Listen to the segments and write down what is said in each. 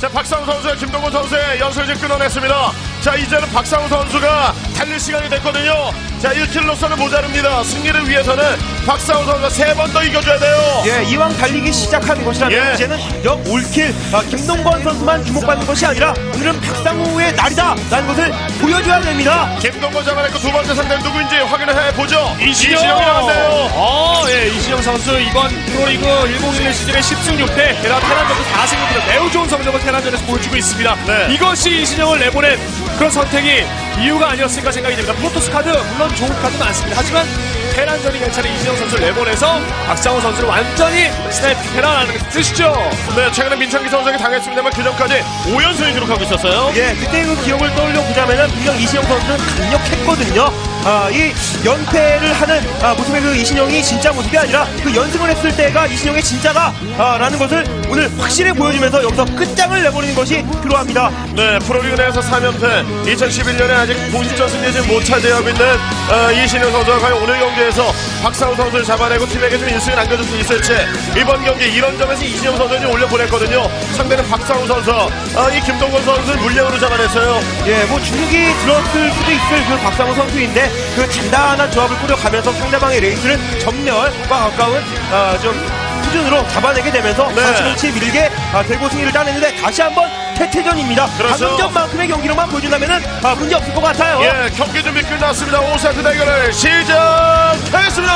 자, 박상우 선수와 김동건 선수의 연설을 끊어냈습니다. 자, 이제는 박상우 선수가 달릴 시간이 됐거든요. 자, 1킬로서는 모자릅니다. 승리를 위해서는 박상우 선수가 세 번 더 이겨줘야 돼요. 예, 이왕 달리기 시작한 것이라면 예. 이제는 역 올킬 아, 김동건 선수만 주목받는 것이 아니라 오늘은 박상우의 날이다 라는 것을 보여줘야 됩니다. 김동건 잡아냈고 두 번째 상대는 누구인지 확인을 해보죠. 이신영! 이신영이 나왔네요. 어, 예, 이신영 선수 이번 프로리그 1011 시즌에 10승 6패, 게다가 테란전도 4승입니다. 매우 좋은 성적을 테란전에서 보여주고 있습니다. 네. 이것이 이신영을 내보낸 그런 선택이 이유가 아니었을까 생각이 됩니다. 프로토스 카드, 물론 좋은 카드 많습니다. 하지만 테란전이 괜찮은 이신형 선수를 내보내서 박상우 선수를 완전히 snipe 테란하는 게 뜻이죠. 네, 최근에 민찬기 선수에게 당했습니다만 그 전까지 5연승을 기록하고 있었어요. 예, 그때 그 기억을 떠올려 보자면은 분명 이신형 선수는 강력했거든요. 아, 이 연패를 하는 아, 모습의 그 이신형이 진짜 모습이 아니라 그 연승을 했을 때가 이신형의 진짜다 아, 라는 것을 오늘 확실히 보여주면서 여기서 끝장을 내버리는 것이 필요합니다. 네, 프로리그 내에서 3연패. 2011년에 아직 공식전 승리를 못 차지하고 있는 어, 이신영 선수가 과연 오늘 경기에서 박상우 선수를 잡아내고 팀에게 좀 1승을 안겨줄 수 있을지. 이번 경기 이런 점에서 이신영 선수를 올려보냈거든요. 상대는 박상우 선수. 어, 이 김동건 선수를 물량으로 잡아냈어요. 예, 뭐 주눅이 들었을 수도 있을 그 박상호 선수인데 그 단단한 조합을 꾸려가면서 상대방의 레이스를 전멸과 가까운 아, 좀 수준으로 잡아내게 되면서 네. 방치뭉치 밀게 아, 대고 승리를 따냈는데 다시 한번 태태전입니다. 그렇죠. 방금 전만큼의 경기로만 보여준다면 아, 문제 없을 것 같아요. 예, 경기 준비 끝났습니다 5세트 대결을 시작하겠습니다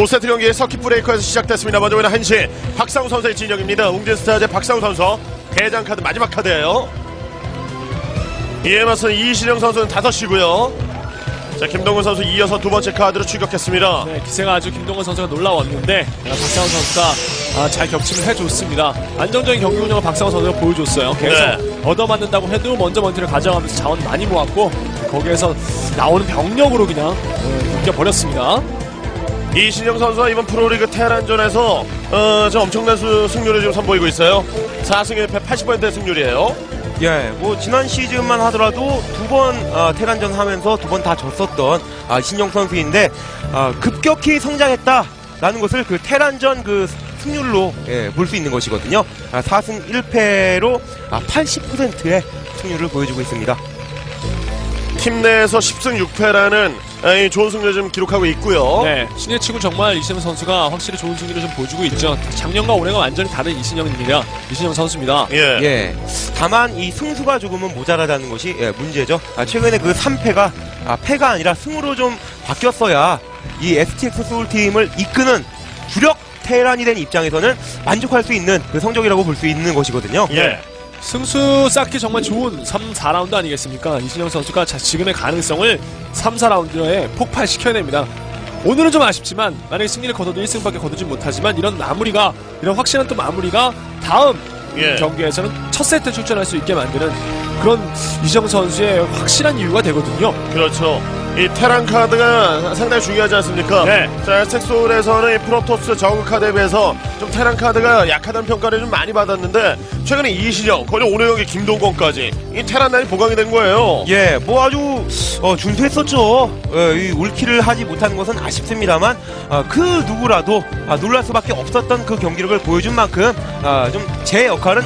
오세트 경기 서킷 브레이커에서 시작됐습니다. 먼저 보는 1시 박상우 선수의 진영입니다. 웅진스타즈의 박상우 선수 대장 카드 마지막 카드예요. 이에 맞서 이신영 선수는 5시고요. 자 김동훈 선수 이어서 두 번째 카드로 추격했습니다. 네, 기세가 아주 김동건 선수가 놀라웠는데 아, 박상호 선수가 아, 잘 격침을 해줬습니다. 안정적인 경기 운영을 박상호 선수가 보여줬어요. 계속 네. 얻어맞는다고 해도 먼저 먼저를 가져가면서 자원 많이 모았고 거기에서 나오는 병력으로 그냥 어, 이겨버렸습니다. 이신영 선수가 이번 프로리그 테란전에서 어, 저 엄청난 수, 승률을 지금 선보이고 있어요. 4승 1패 80%의 승률이에요. 예, 뭐 지난 시즌만 하더라도 두번 테란전 하면서 두 번 다 졌었던 아, 신영 선수인데 아, 급격히 성장했다라는 것을 그 테란전 그 승률로 예, 볼 수 있는 것이거든요. 아, 4승 1패로 아, 80%의 승률을 보여주고 있습니다. 팀 내에서 10승 6패라는 좋은 승률을 좀 기록하고 있고요. 네, 신예치고 정말 이신영 선수가 확실히 좋은 승리를 좀 보여주고 있죠. 작년과 올해가 완전히 다른 이신영입니다. 이신영 선수입니다. 예. 예. 다만 이 승수가 조금은 모자라다는 것이 예, 문제죠. 아, 최근에 그 3패가 아, 패가 아니라 승으로 좀 바뀌었어야 이 STX 소울 팀을 이끄는 주력 테란이 된 입장에서는 만족할 수 있는 그 성적이라고 볼 수 있는 것이거든요. 예. 승수 쌓기 정말 좋은 3, 4라운드 아니겠습니까? 이신영 선수가 자, 지금의 가능성을 3, 4라운드에 폭발시켜야 됩니다. 오늘은 좀 아쉽지만 만약에 승리를 거둬도 1승밖에 거두지 못하지만 이런 마무리가 이런 확실한 또 마무리가 다음 예. 경기에서는 첫 세트 출전할 수 있게 만드는 그런 이정 선수의 확실한 이유가 되거든요. 그렇죠. 이 테란 카드가 상당히 중요하지 않습니까? 네. 자, 섹솔에서는 이 프로토스 저그 카드에 비해서 좀 테란 카드가 약하다는 평가를 좀 많이 받았는데 최근에 이신영, 거의 오늘 경기 김동건까지 이 테란 라인 보강이 된 거예요. 예, 뭐 아주 어, 준수했었죠. 예, 이 울키를 하지 못한 것은 아쉽습니다만 아, 그 누구라도 아, 놀랄 수밖에 없었던 그 경기력을 보여준 만큼 아, 좀 제 역할은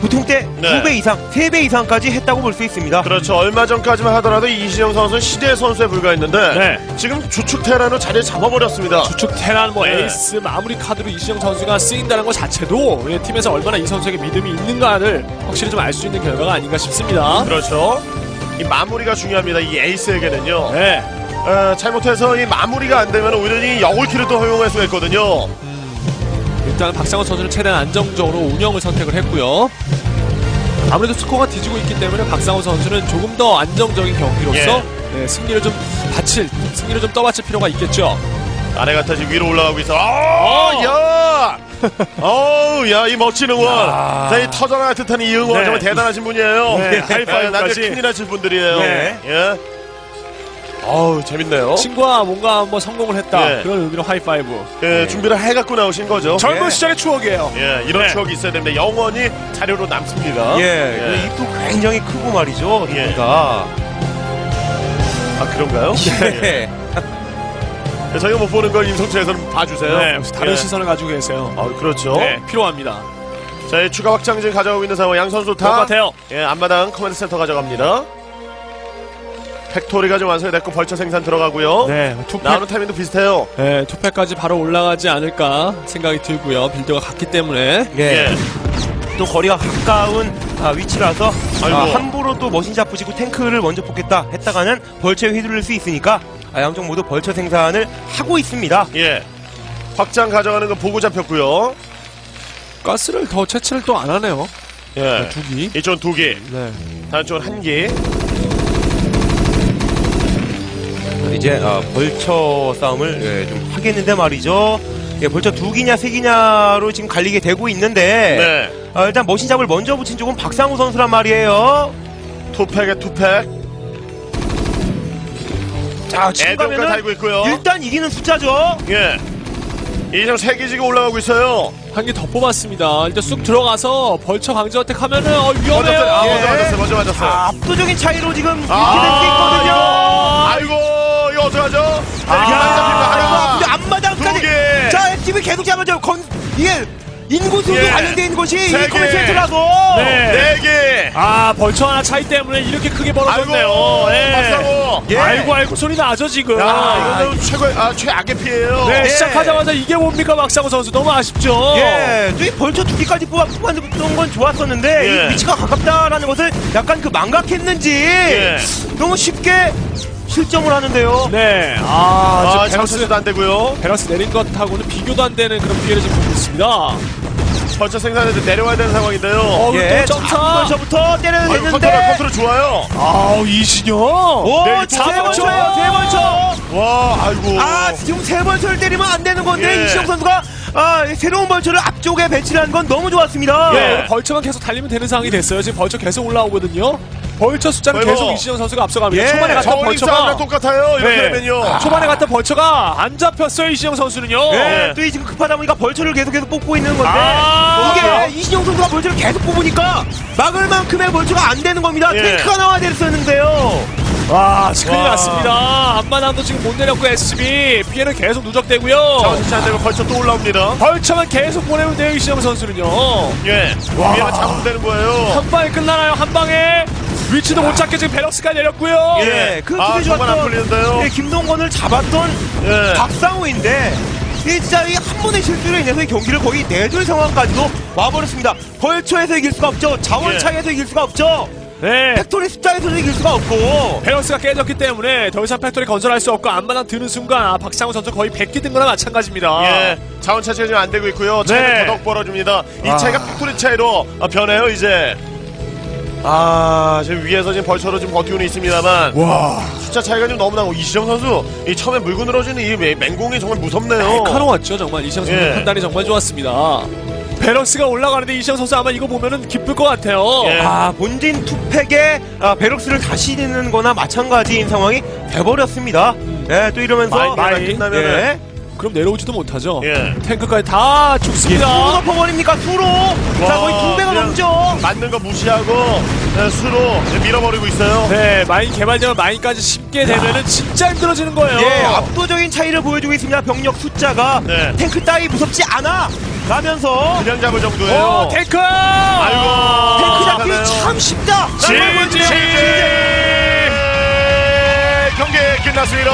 보통 때 네. 두배 이상, 세배 이상까지 했다고 볼 수 있습니다. 그렇죠. 얼마 전까지만 하더라도 이신영 선수는 시대 선수에 불과했는데 네. 지금 주축 테란으로 자리를 잡아버렸습니다. 주축 테란 뭐 네. 에이스 마무리 카드로 이시영 선수가 쓰인다는 것 자체도 예, 팀에서 얼마나 이 선수에게 믿음이 있는가를 확실히 좀 알 수 있는 결과가 아닌가 싶습니다. 그렇죠. 이 마무리가 중요합니다. 이 에이스에게는요. 네. 어, 잘못해서 이 마무리가 안 되면 오히려 이 영울키를 또 허용할 수가 있거든요. 일단 박상원 선수는 최대한 안정적으로 운영을 선택을 했고요. 아무래도 스코어가 뒤지고 있기 때문에 박상원 선수는 조금 더 안정적인 경기로서 네, 승리를 좀 바칠, 승리를 좀 떠받칠 필요가 있겠죠. 아내가 다시 위로 올라가고 있어. 아, 야! 어우, 야, 이 멋진 응원. 자, 이 터져나갈 듯한 이 응원 네. 정말 대단하신 분이에요. 네, 하이파이브까지. 큰일 나실 분들이에요. 네. 예. 어우, 재밌네요. 친구와 뭔가 한번 성공을 했다. 예. 그런 의미로 하이파이브. 예, 준비를 해갖고 나오신 거죠. 젊은 예. 시절의 추억이에요. 예, 이런 네. 추억이 있어야 되는데 영원히 자료로 남습니다. 예, 그 입도 굉장히 크고 말이죠. 예. 누군가. 아, 그런가요? 예. 예. 저희가 못 보는 걸 임성철에서는 봐주세요. 네, 혹시 다른 예. 시선을 가지고 계세요. 아, 그렇죠. 네, 필요합니다. 자, 이 추가 확장기지 가져가고 있는 상황. 양 선수 다. 똑같아요. 예, 앞마당 command center 가져갑니다. Factory가 좀 완성이 됐고 Vulture 생산 들어가고요. 네, two fac, 나오는 타이밍도 비슷해요. 네, two fac까지 바로 올라가지 않을까 생각이 들고요. Build가 같기 때문에. 예. 예. 또 거리가 가까운 아, 위치라서. 아, 함부로 또 machine shop 부시고 탱크를 먼저 뽑겠다 했다가는 벌처에 휘둘릴 수 있으니까 아, 양쪽 모두 Vulture 생산을 하고 있습니다. 예. 확장 가져가는 건 보고 잡혔고요. 가스를 더 채취를 또 안 하네요. 예. 두기. 이쪽은 두 개, 네. 다른 쪽은 한 개. 이제 아, 벌처 싸움을 예, 좀 하겠는데 말이죠. 예, 벌처 두 기냐 세 기냐로 지금 갈리게 되고 있는데 네. 아, 일단 머신잡을 먼저 붙인 쪽은 박상우 선수란 말이에요. 투팩에 투팩. 자, 지금 가면은 달고 있고요. 일단 이기는 숫자죠. 예. 이점 세개 지금 올라가고 있어요. 한 개 더 뽑았습니다. 일단 쑥 들어가서 벌처 강제 어택 하면은 어, 위험해요. 아, 예. 먼저 맞았어요. 먼저 맞았어요. 아, 압도적인 차이로 지금 이렇게 아, 될수 있거든요. 아이고, 어떡하죠? 아. 하나. 근데 앞마당까지. 자, 팀이 계속 잡아줘. 건, 이게 인구수도 예. 있는 것이 세 이. 센터라서. 네. 네 개. 아, 벌처 하나 차이 때문에 이렇게 크게 벌어졌네요. 아이고, 예. 아이고, 아이고, 소리 나죠, 지금. 야, 이거는 최고의, 아, 최악의 피해예요. 네, 예. 시작하자마자 이게 뭡니까, 박상우 선수. 너무 아쉽죠? 예, 또이 Vulture 두 개까지 뽑아 뽑았던 건 좋았었는데 예. 이 위치가 가깝다라는 것을 약간 그 망각했는지 예. 너무 쉽게 실점을 하는데요. 네. 아, 아, barracks, 쳐도 안 되고요. barracks 내린 것하고는 비교도 안 되는 그런 피해를 지금 보고 있습니다. Vulture 생산해서 내려와야 되는 상황인데요. 어, 예, 또 점차. Vulture부터 때려야 컨트롤, 되는데. 컨트롤 좋아요. 아우, 이신형. 오, 네, 세또 Vulture예요, 세 Vulture. 와, 아이고. 아, 지금 세 벌처를 때리면 안 되는 건데 예. 이시영 선수가 아, 새로운 벌처를 앞쪽에 배치한 건 너무 좋았습니다. 예, 벌처만 계속 달리면 되는 상황이 됐어요. 지금 벌처 계속 올라오거든요. 벌처 숫자는 아이고. 계속 이신영 선수가 앞서갑니다. 예, 초반에 갔던 벌처가 똑같아요. 이렇게 네. 되면요. 초반에 갔던 벌처가 안 잡혔어요. 이신영 선수는요. 예, 또이 지금 급하다 보니까 벌처를 계속 계속 뽑고 있는 건데 아? 이게 이신영 선수가 벌처를 계속 뽑으니까 막을 만큼의 벌처가 안 되는 겁니다. 예. 탱크가 나와야 됐었는데요. 와, 큰일 와. 났습니다. 앞마당도 지금 못 내렸고 SB 피해는 계속 누적되고요. 자원치 안 되고 벌써 또 올라옵니다. 벌처만 계속 보내면 돼요. 이신영 선수는요. 예. 와. 잡으면 되는 거예요. 한 방에 끝나나요? 한 방에 위치도 못 찾게 지금 베럭스가 내렸고요. 예, 그 아, 기대 정말 안 풀리는데요. 예, 김동건을 잡았던 예. 박상우인데 이 진짜 이 한 번의 실수로 인해서 이 경기를 거의 내줄 상황까지도 와버렸습니다. 벌처에서 이길 수가 없죠. 자원 예. 차이에서 이길 수가 없죠. 네. factory 숫자에서도 이길 수가 없고. barracks가 깨졌기 때문에 더 이상 factory 건설할 수 없고 앞마당 드는 순간 아, 박상우 선수 거의 백기 든 거나 마찬가지입니다. 예. 자원 채취가 지금 안 되고 있고요. 차이는 네. 더더욱 벌어집니다. 이 아. 차이가 factory 차이로 어, 변해요, 이제. 아, 지금 위에서 지금 Vulture로 지금 버티고는 있습니다만. 와. 숫자 차이가 좀 너무 나고 이신형 선수 이 처음에 물고 늘어지는 이 맹- 맹공이 정말 무섭네요. 카로왔죠 정말 이신형 선수 예. 판단이 정말 좋았습니다. 베럭스가 올라가는데 이시영 선수 아마 이거 보면은 기쁠 것 같아요. 예. 아, 본진 투팩에 아, 베럭스를 다시 넣는 거나 마찬가지인 상황이 돼버렸습니다. 예, 또 이러면서 마인. 끝나면은 예. 그럼 내려오지도 못하죠. 예. 탱크까지 다 수로 죽습니다. 덮어버립니까? 수로! 자, 거의 두 배가 그냥 넘죠. 맞는 거 무시하고 예, 수로 이제 밀어버리고 있어요. 네, 마인 개발되면 마인까지 쉽게 되면은 진짜 힘들어지는 거예요. 예, 압도적인 차이를 보여주고 있습니다. 병력 숫자가 네. 탱크 따위 무섭지 않아 라면서 그냥 잡을 정도예요. 오, 탱크! 아이고. 탱크 잡기. 참 쉽다. 지지! 경기 끝났습니다.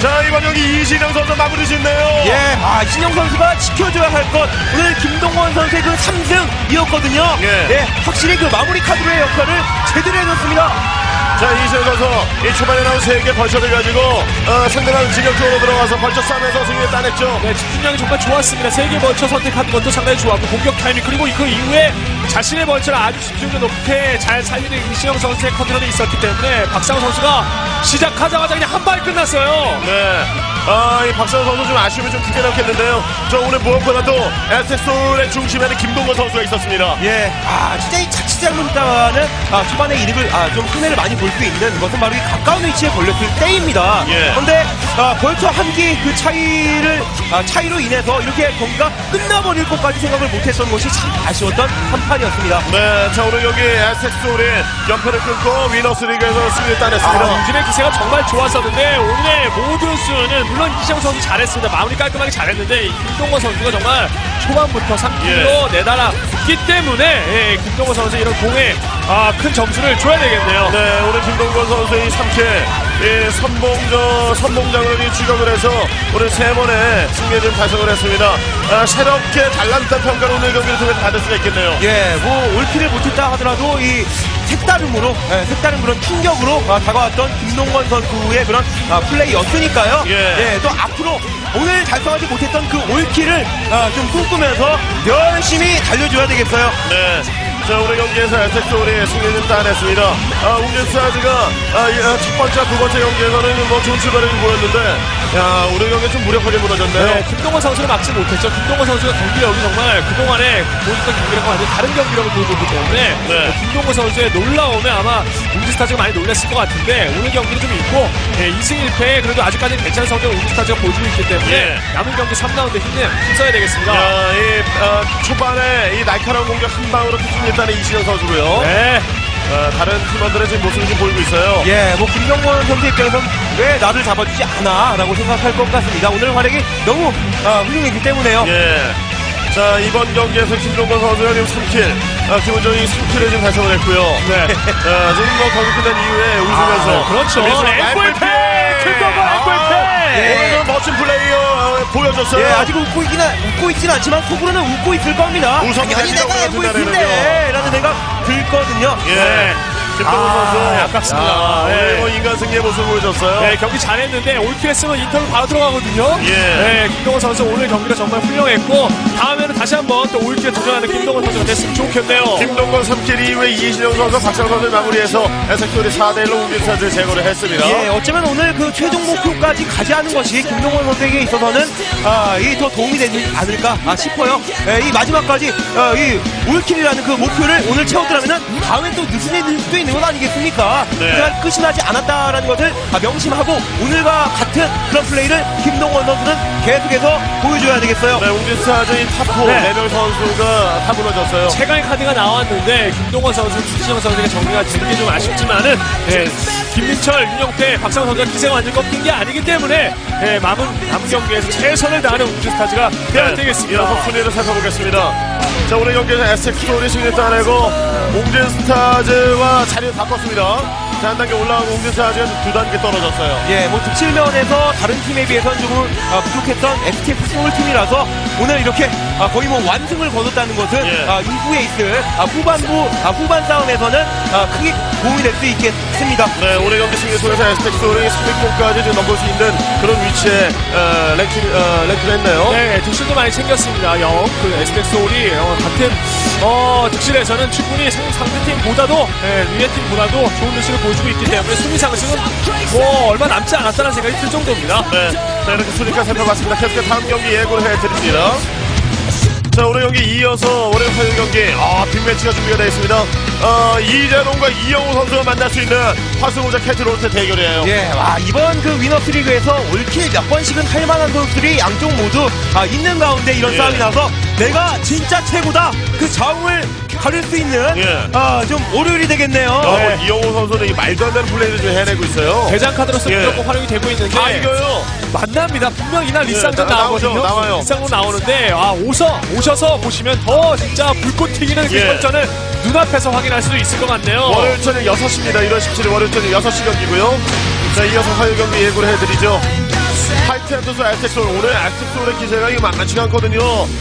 자 이번 경기 이신형 선수 마무리 짓네요. 예, 아, 신형 선수가 지켜줘야 할 것. 오늘 김동건 선수의 그 3승이었거든요. 예. 확실히 그 마무리 카드의 역할을 제대로 해줬습니다. 자 이신형 선수 이 초반에 나온 세 개 Vulture를 가지고 어, 상대방 진영 쪽으로 들어가서 Vulture 싸면서 승리를 따냈죠. 네, 집중력이 정말 좋았습니다. 세 개 Vulture 선택한 것도 상당히 좋았고 공격 타이밍 그리고 그 이후에 자신의 벌처를 아주 집중력 높게 잘 살리는 이시영 선수의 컨트롤이 있었기 때문에 박상우 선수가 시작하자마자 그냥 한 방에 끝났어요. 네. 아, 이 박상호 선수 좀 아쉬움이 좀 크게 남겠는데요. 저 오늘 무엇보다도 에스솔의 중심에는 김동건 선수가 있었습니다. 예, 아 진짜 이 자칫 잘못하면 아, 초반에 이득을 아, 좀 손해를 많이 볼 수 있는 것은 바로 이 가까운 위치에 걸렸을 때입니다. 예. 그런데 아, 벌써 한기 그 차이를 아, 차이로 인해서 이렇게 경기가 끝나버릴 것까지 생각을 못했던 것이 참 아쉬웠던 한 판이었습니다. 네, 자 오늘 여기 에스솔이 연패를 끊고 위너스 리그에서 승리를 따냈습니다. 아, 우진의 기세가 정말 좋았었는데 오늘의 모든 수는 물론 이시영 선수 잘했습니다. 마무리 깔끔하게 잘했는데 이 김동건 선수가 정말 초반부터 3킬로 내달았기 때문에 예, 김동건 선수 이런 공에 아, 큰 점수를 줘야 되겠네요. 네, 오늘 김동건 선수의 3킬, 예, 선봉저, 선봉장을 추격을 해서 오늘 세 번의 승리를 달성을 했습니다. 아, 새롭게 달란타 평가를 오늘 경기를 통해서 받을 수가 있겠네요. 예, 뭐 올킬을 못했다 하더라도 이 색다름으로, 예, 색다른 그런 충격으로 아, 다가왔던 김동건 선수의 그런 아, 플레이였으니까요. 예. 또 앞으로 오늘 달성하지 못했던 그 올킬을 아, 좀 꿈꾸면서 열심히 달려줘야 되겠어요. 네. 자, 오늘 경기에서 에스솔이 승리를 따냈습니다. 아, 웅진스타즈가 아, 이, 아, 첫 번째, 두 번째 경기에서는 뭐 좋은 출발을 보였는데, 야, 오늘 경기 좀 무력하게 무너졌네요. 네, 김동건 선수를 막지 못했죠. 김동건 선수가 경기력이 정말 그동안에 보여줬던 경기력과 완전히 다른 경기력을 보여줬기 때문에 네. 김동건 선수의 놀라움에 아마 웅지스타즈가 많이 놀랐을 것 같은데 오늘 경기는 좀 있고 예, 2승 1패 그래도 아직까지는 괜찮은 성적을 웅지스타즈가 보여주고 있기 때문에 예. 남은 경기 3라운드 힘내 힘써야 되겠습니다. 야, 이, 아, 초반에 이 날카로운 공격 한 방으로 승리했다 는 이시영 선수고요. 네. 아, 다른 팀원들의 지금 모습을 좀 보이고 있어요. 예, 뭐 김동건 선수 입장에서는 왜 나를 잡아주지 않아라고 생각할 것 같습니다. 오늘 활약이 너무 아, 훌륭했기 때문에요. 예. 자, 이번 경기에서 김동건 선수가 지금 3킬, 아, 기본적인 3킬을 지금 달성을 했고요. 네. 자, 지금 뭐 경기 끝난 이후에 웃으면서. 아, 그렇죠. MVP! 김동건 MVP! 오늘 좀 멋진 플레이어 어, 보여줬어요. 예, 아직 웃고 있긴 하- 웃고 있진 않지만 속으로는 웃고 있을 겁니다. 당연히 달리라고 내가 생각하는 MVP인데 라는 생각 들거든요. 예. 김동건 아, 선수. 아깝습니다. 야, 예. 오늘 뭐 인간 승리의 모습을 보여줬어요. 네, 경기 잘했는데 올킬 했으면 인터뷰 바로 들어가거든요. 예. 네, 김동원 선수 오늘 경기가 정말 훌륭했고 다음에는 다시 한번 또 올킬에 도전하는 김동원 선수가 됐으면 좋겠네요. 김동건 3킬 이후에 이신영 선수, 박찬호 선수 마무리해서 에스솔이 4대1로 웅진스타즈를 제거를 했습니다. 예, 어쩌면 오늘 그 최종 목표까지 가지 않은 것이 김동원 선수에게 있어서는 아, 이더 도움이 되지 않을까 아, 싶어요. 예, 이 마지막까지 아, 이 all-kill이라는 그 목표를 오늘 채웠더라면 다음엔 또 느슨해질 수도 있는 건 아니겠습니까? 네. 하지만 끝이 나지 않았다라는 것을 아, 명심하고 오늘과 같은 그런 플레이를 김동건 선수는 계속해서 보여줘야 되겠어요. 네, 웅진스타즈의 top4 네. 4명 선수가 다 무너졌어요. 최강의 카드가 나왔는데 김동건 선수, 주진영 선수가 정리가 되는 게 좀 아쉽지만은 예, 김민철, 윤용태, 박상우 선수가 기세가 완전 꺾인 게 아니기 때문에 예, 남은 남은 경기에서 최선을 다하는 웅진스타즈가 되어야 되겠습니다. 이어서 순위를 살펴보겠습니다. 자, 오늘 경기에서 STX SouL이 승리 따내고 웅진스타즈와 자리를 바꿨습니다. 자, 한 단계 올라가고 웅진스타즈가 두 단계 떨어졌어요. 예, 뭐 득실면에서 다른 팀에 비해서는 조금 아, 부족했던 STX SouL 팀이라서 오늘 이렇게 아, 거의 뭐 완승을 거뒀다는 것은 예. 아, 이후에 있을 아, 후반부 아, 후반 싸움에서는 아, 크게 도움이 될 수 있겠습니다. 네, 오늘 경기 승리 통해서 STX SouL이 3위권까지 지금 넘볼 수 있는 그런 위치에 어, 랭킹, 어, 랭킹을 했네요. 네, 득실도 많이 챙겼습니다. 영, 그 STX SouL이 어, 같은 어, 득실에서는 충분히 상, 상대팀보다도 예, 위에 팀보다도 좋은 득실을 보여주고 있기 때문에 순위 상승은 뭐 얼마 남지 않았다는 생각이 들 정도입니다. 네, 자 이렇게 순위까지 살펴봤습니다. 계속해서 다음 경기 예고를 해드립니다. 자 오늘 경기 이어서 월요일 화요일 경기 아 빅매치가 준비가 되어 있습니다. 어, 이재동과 이영우 선수가 만날 수 있는 화승우자 캐트로스의 대결이에요. 예, 와, 이번 그 위너스 리그에서 올킬 몇 번씩은 할 만한 선수들이 양쪽 모두 아, 있는 가운데 이런 예. 싸움이 나서 내가 진짜 최고다 그 자웅을 가릴 수 있는 예. 아, 좀 월요일이 되겠네요. 어, 네. 이영우 선수는 이 말도 안 되는 플레이를 좀 해내고 있어요. 대장 카드로서 예. 무조건 활용이 되고 있는데 아 이거요. 만납니다. 분명 이날 리쌍전 나- 나오거든요. 나와요. 리쌍전 나오는데 아 오서 오셔서 보시면 더 진짜 불꽃 튀기는 그 예. 선전을 눈앞에서 확인할 수도 있을 것 같네요. 월요일 저녁 6시입니다. 1월 17일 월요일 저녁 6시 경기고요. 자, 이어서 화요일 경기 예고를 해드리죠. 선수 STX SouL 오늘 STX SouL의 기세가 만만치가 않거든요.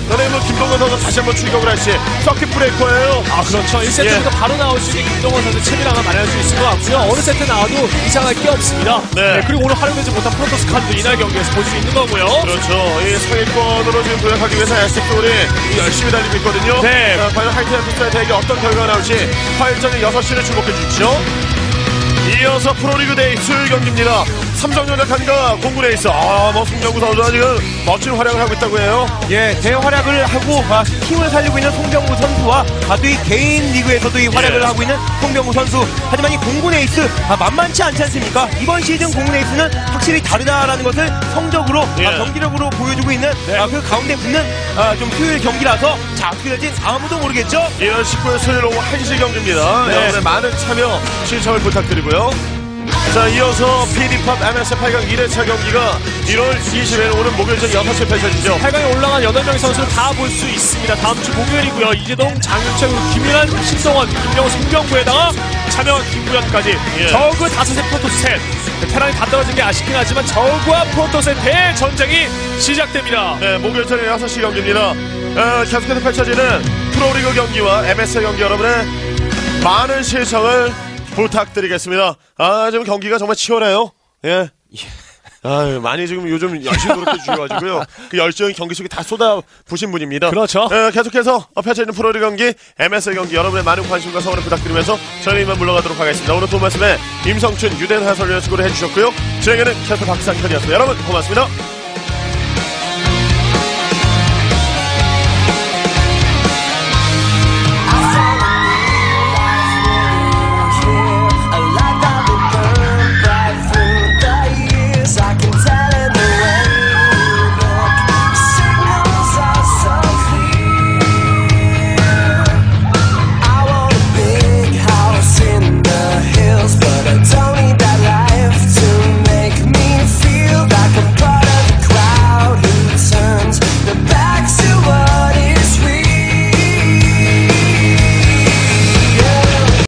연예인 김동건 선수 다시 한번 출격을 할지 서킷 브레이커예요. 아 그렇죠. 1세트부터 예. 바로 나올 수 있는 김동건 선수 칩이랑은 마련할 수 있을 것 같고요. 어느 세트 나와도 이상할 게 없습니다. 네. 그리고 오늘 활용되지 못한 프로토스 카드도 이날 경기에서 볼 수 있는 거고요. 그렇죠. 이 상위권으로 지금 도약하기 위해서 STX SouL이 열심히 달리고 있거든요. 네. 자, 과연 하이트 엔투스의 대결 어떤 결과가 나올지 저녁 6시를 주목해 주십시오. 이어서 프로리그 데이 수요일 경기입니다. 삼성전자칸과 공군 에이스. 아, 뭐 송병구 선수가 지금 멋진 활약을 하고 있다고 해요. 예, 대활약을 하고 아, 팀을 살리고 있는 송병구 선수와 아, 또이 개인 리그에서도 이 활약을 예. 하고 있는 송병구 선수. 하지만 이 공군 에이스 아, 만만치 않지 않습니까? 이번 시즌 공군 에이스는 확실히 다르다라는 것을 성적으로 예. 아, 경기력으로 보여주고 있는 아, 그 가운데 붙는 아, 좀 토요일 경기라서 자 어떻게 될지 아무도 모르겠죠. 1월 19일 수요일 오후 1시 경기입니다. 네. 여러분의 많은 참여, 신청을 부탁드리고요. 자, 이어서 PD팝 MS 8강 1회차 경기가 1월 20일 오는 목요일 전 6시에 펼쳐지죠. 8강에 올라간 8명의 선수를 다 볼 수 있습니다. 다음 주 목요일이고요. 이재동, 장윤철, 김윤환, 신동원, 김명호, 송병구에다가 참여 김구현까지 예. 저그 다섯의 프로토스셋 테란이 다 떨어진 게 아쉽긴 하지만 저그와 프로토스의 대전쟁이 시작됩니다. 네, 목요일 저녁 6시 경기입니다. 어, 계속해서 펼쳐지는 프로리그 경기와 MS 경기 여러분의 많은 시청을 부탁드리겠습니다. 아, 지금 경기가 정말 치열해요. 예. 아유, 많이 지금 요즘 열심히 노력해 주셔가지고요. 그 열정이 경기 속에 다 쏟아 부신 분입니다. 그렇죠. 예, 계속해서 펼쳐지는 프로리그 경기, MS 경기 여러분의 많은 관심과 성원을 부탁드리면서 저는 이만 물러가도록 하겠습니다. 오늘 도 말씀에 임성춘, 유대한 해설위원 수고를 해주셨고요. 진행에는 캐스터 박상현이었습니다. 여러분 고맙습니다.